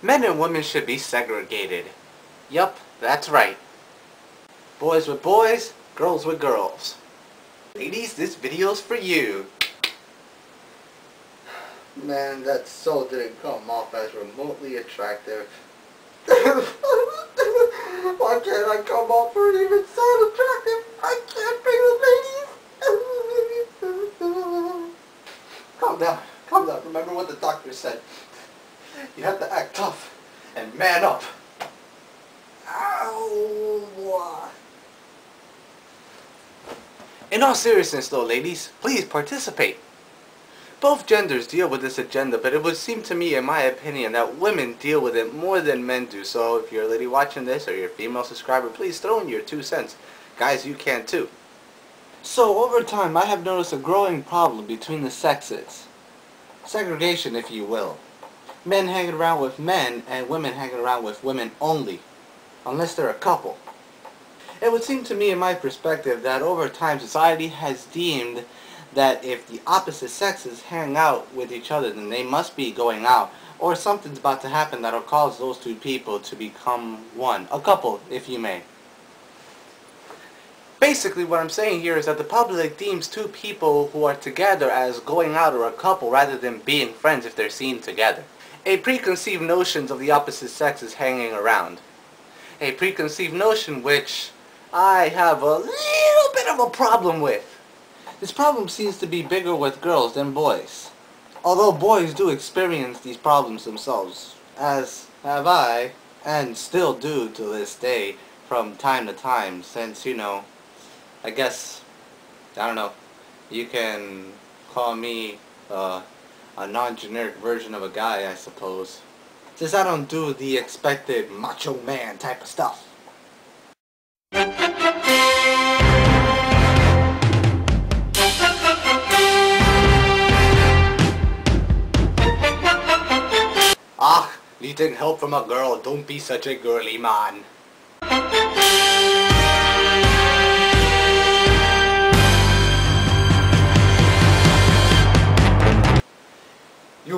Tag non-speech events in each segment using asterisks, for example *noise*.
Men and women should be segregated. Yup, that's right. Boys with boys, girls with girls. Ladies, this video's for you. Man, that soul didn't come off as remotely attractive. *laughs* Why can't I come off or even sound attractive? I can't bring the ladies. *laughs* calm down, calm down. Remember what the doctor said. You have to act tough and man up. Ow! In all seriousness though, ladies, please participate. Both genders deal with this agenda, but it would seem to me, in my opinion, that women deal with it more than men do. So if you're a lady watching this or you're a female subscriber, please throw in your two cents. Guys, you can too. So over time, I have noticed a growing problem between the sexes. Segregation, if you will. Men hanging around with men and women hanging around with women only. Unless they're a couple. It would seem to me, in my perspective, that over time society has deemed that if the opposite sexes hang out with each other, then they must be going out. Or something's about to happen that'll cause those two people to become one. A couple, if you may. Basically, what I'm saying here is that the public deems two people who are together as going out or a couple rather than being friends if they're seen together. A preconceived notions of the opposite sex is hanging around. A preconceived notion which I have a little bit of a problem with. This problem seems to be bigger with girls than boys. Although boys do experience these problems themselves, as have I, and still do to this day from time to time since, you know, I guess, I don't know, you can call me uh, a non-generic version of a guy, I suppose. Since I don't do the expected macho man type of stuff. Ah, needing help from a girl, don't be such a girly man.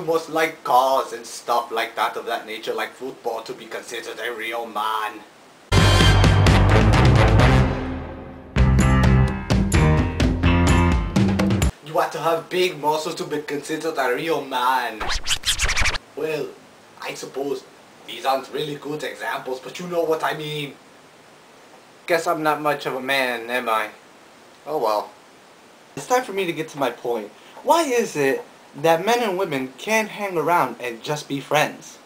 You must like cars and stuff like that of that nature, like football, to be considered a real man. You have to have big muscles to be considered a real man. Well, I suppose these aren't really good examples, but you know what I mean. Guess I'm not much of a man, am I? Oh well. It's time for me to get to my point. Why is it that men and women can't hang around and just be friends?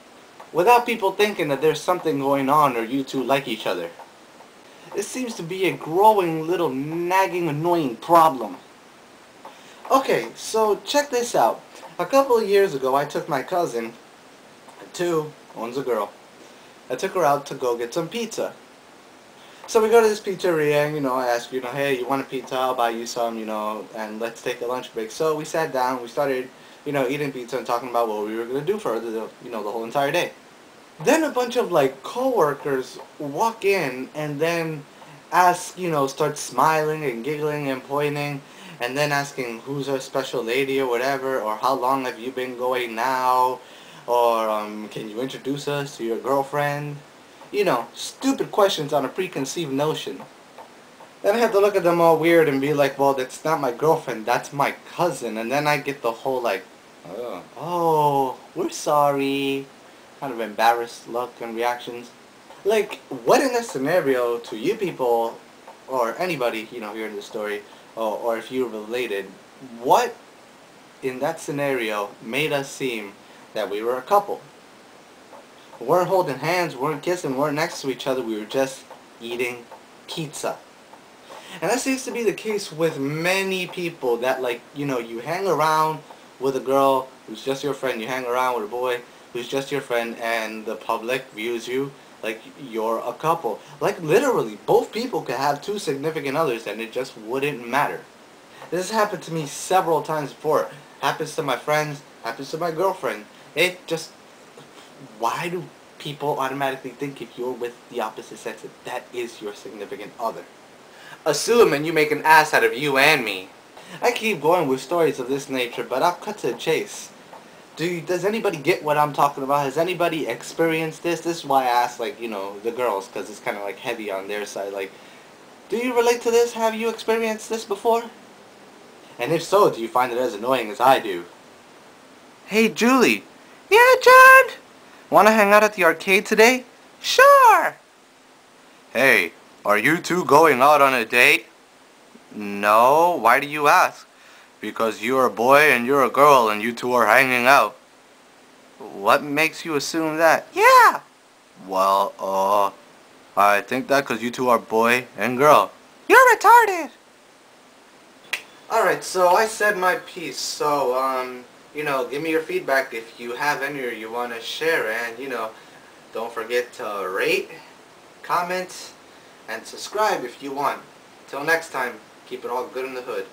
Without people thinking that there's something going on or you two like each other. It seems to be a growing little nagging annoying problem. Okay, so check this out. A couple of years ago I took my cousin, two, one's a girl, I took her out to go get some pizza. So we go to this pizzeria and, you know, I ask, you know, hey, you want a pizza? I'll buy you some, you know, and let's take a lunch break. So we sat down, we started, you know, eating pizza and talking about what we were going to do for the, you know, the whole entire day. Then a bunch of, like, coworkers walk in and then ask, you know, start smiling and giggling and pointing and then asking who's our special lady or whatever, or how long have you been going now, or um, can you introduce us to your girlfriend? You know, stupid questions on a preconceived notion. Then I have to look at them all weird and be like, well, that's not my girlfriend, that's my cousin. And then I get the whole like, oh, oh we're sorry. Kind of embarrassed look and reactions. Like, what in this scenario to you people, or anybody, you know, hearing the story, or, or if you're related, what in that scenario made us seem that we were a couple? We weren't holding hands, we weren't kissing, we weren't next to each other, we were just eating pizza. And that seems to be the case with many people that like, you know, you hang around with a girl who's just your friend, you hang around with a boy who's just your friend and the public views you like you're a couple. Like literally, both people could have two significant others and it just wouldn't matter. This has happened to me several times before. Happens to my friends, happens to my girlfriend. It just, why do people automatically think if you're with the opposite sex that that is your significant other? Assuming you make an ass out of you and me. I keep going with stories of this nature, but I'll cut to the chase. Do you, does anybody get what I'm talking about? Has anybody experienced this? This is why I ask, like, you know, the girls, because it's kind of, like, heavy on their side. Like, do you relate to this? Have you experienced this before? And if so, do you find it as annoying as I do? Hey, Julie. Yeah, John? Want to hang out at the arcade today? Sure. Hey, are you two going out on a date? No, why do you ask? Because you're a boy and you're a girl and you two are hanging out. What makes you assume that? Yeah. Well, uh, I think that because you two are boy and girl. You're retarded. Alright, so I said my piece, so, um, you know, give me your feedback if you have any or you want to share, and, you know, don't forget to rate, comment, and subscribe if you want. Till next time, keep it all good in the hood.